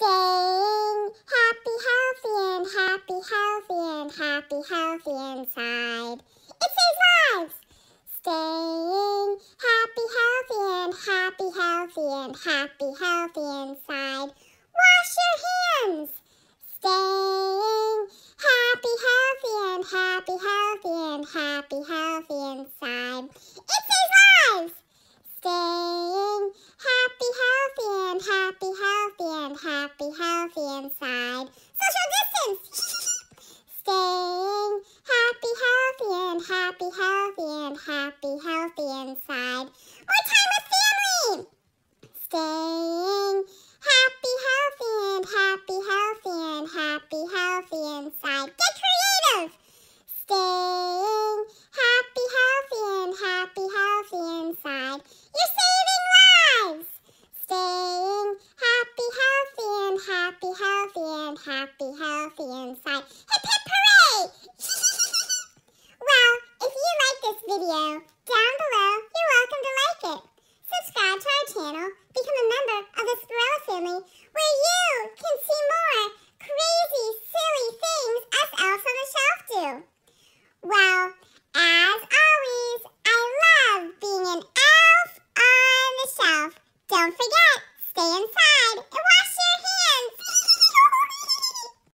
Staying happy, healthy, and happy, healthy, and happy, healthy inside. It saves lives. Staying happy, healthy, and happy, healthy, and happy, healthy inside. Wash your hands. Staying happy, healthy, and happy, healthy, and happy, healthy inside. It happy, healthy inside. Social distance. Staying happy, healthy, and happy, healthy, and happy, healthy inside. More time with family. Staying happy, healthy, and happy, healthy, and happy, healthy inside. Get creative. Staying happy, healthy, and happy, healthy inside. and happy, healthy inside. Hip hip hooray! well, if you like this video, down below, you're welcome to like it. Subscribe to our channel, become a member of the Sporella family, where you can see more crazy, silly things us elves on the shelf do. Well, as always, I love being an elf on the shelf. Don't forget, stay inside